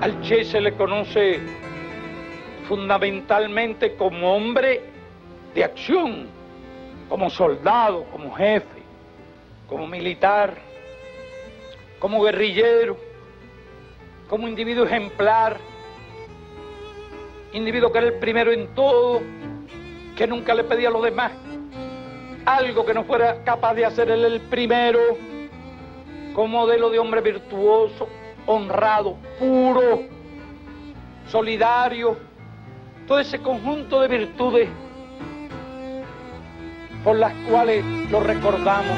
Al Che se le conoce fundamentalmente como hombre de acción, como soldado, como jefe, como militar, como guerrillero, como individuo ejemplar, individuo que era el primero en todo, que nunca le pedía a los demás algo que no fuera capaz de hacer él el primero, como modelo de hombre virtuoso, honrado, puro, solidario, todo ese conjunto de virtudes por las cuales lo recordamos